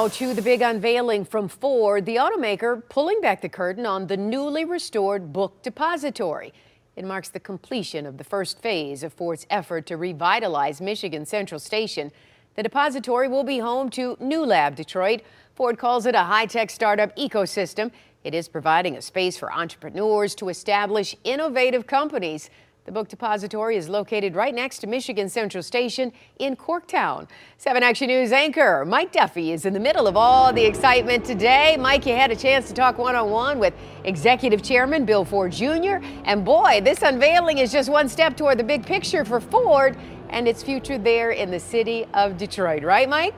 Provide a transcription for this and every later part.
Now to the big unveiling from Ford, the automaker pulling back the curtain on the newly restored book depository. It marks the completion of the first phase of Ford's effort to revitalize Michigan Central Station. The depository will be home to Newlab Detroit. Ford calls it a high-tech startup ecosystem. It is providing a space for entrepreneurs to establish innovative companies. The book depository is located right next to Michigan Central Station in Corktown. 7 Action News anchor Mike Duffy is in the middle of all the excitement today. Mike, you had a chance to talk one-on-one with Executive Chairman Bill Ford Jr. And boy, this unveiling is just one step toward the big picture for Ford and its future there in the city of Detroit. Right, Mike?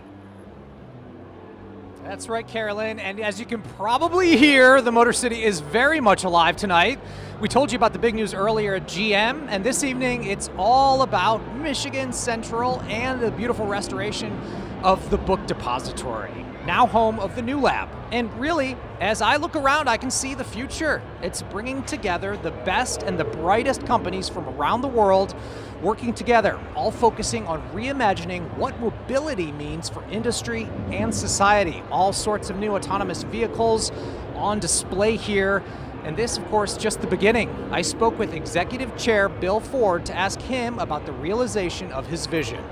That's right, Carolyn. And as you can probably hear, the Motor City is very much alive tonight. We told you about the big news earlier at GM, and this evening it's all about Michigan Central and the beautiful restoration of the book depository, now home of the Newlab. And really, as I look around, I can see the future. It's bringing together the best and the brightest companies from around the world working together, all focusing on reimagining what mobility means for industry and society. All sorts of new autonomous vehicles on display here. And this, of course, just the beginning. I spoke with Executive Chair Bill Ford to ask him about the realization of his vision.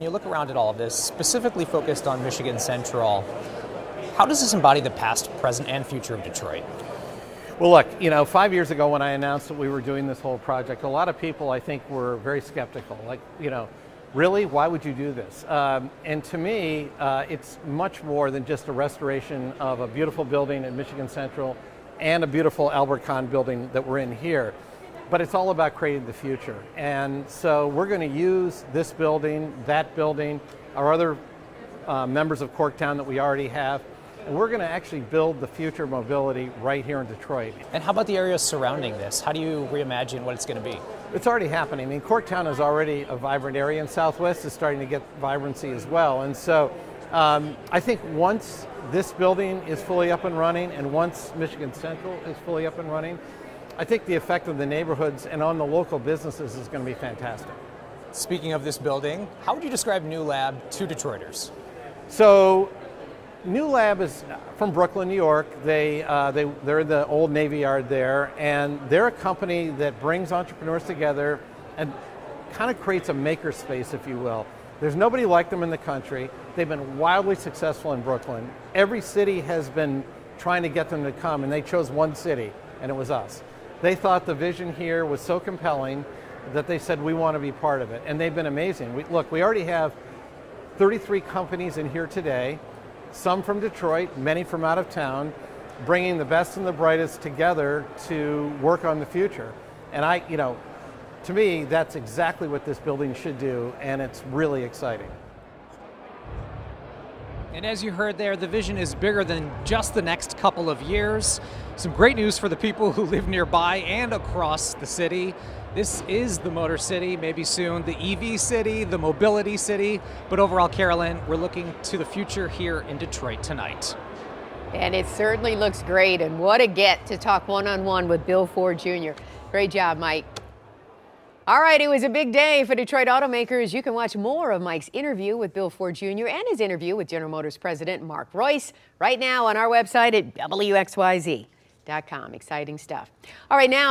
You look around at all of this, specifically focused on Michigan Central. How does this embody the past, present, and future of Detroit? Well, look, you know, five years ago when I announced that we were doing this whole project, a lot of people I think were very skeptical. Like, you know, really, why would you do this? Um, and to me, uh, it's much more than just a restoration of a beautiful building at Michigan Central and a beautiful Albert Kahn building that we're in here but it's all about creating the future. And so we're going to use this building, that building, our other uh, members of Corktown that we already have, and we're going to actually build the future mobility right here in Detroit. And how about the areas surrounding this? How do you reimagine what it's going to be? It's already happening. I mean, Corktown is already a vibrant area, and Southwest is starting to get vibrancy as well. And so um, I think once this building is fully up and running, and once Michigan Central is fully up and running, I think the effect on the neighborhoods and on the local businesses is going to be fantastic. Speaking of this building, how would you describe Newlab to Detroiters? So, Newlab is from Brooklyn, New York. They, uh, they, they're in the old Navy Yard there, and they're a company that brings entrepreneurs together and kind of creates a makerspace, if you will. There's nobody like them in the country. They've been wildly successful in Brooklyn. Every city has been trying to get them to come, and they chose one city, and it was us. They thought the vision here was so compelling that they said, we want to be part of it. And they've been amazing. We, look, we already have 33 companies in here today, some from Detroit, many from out of town, bringing the best and the brightest together to work on the future. And I, you know, to me, that's exactly what this building should do, and it's really exciting. And as you heard there, the vision is bigger than just the next couple of years. Some great news for the people who live nearby and across the city. This is the Motor City, maybe soon the EV City, the Mobility City. But overall, Carolyn, we're looking to the future here in Detroit tonight. And it certainly looks great. And what a get to talk one on one with Bill Ford Jr. Great job, Mike. All right, it was a big day for Detroit automakers. You can watch more of Mike's interview with Bill Ford Jr. and his interview with General Motors President Mark Reuss right now on our website at WXYZ.com. Exciting stuff. All right, now.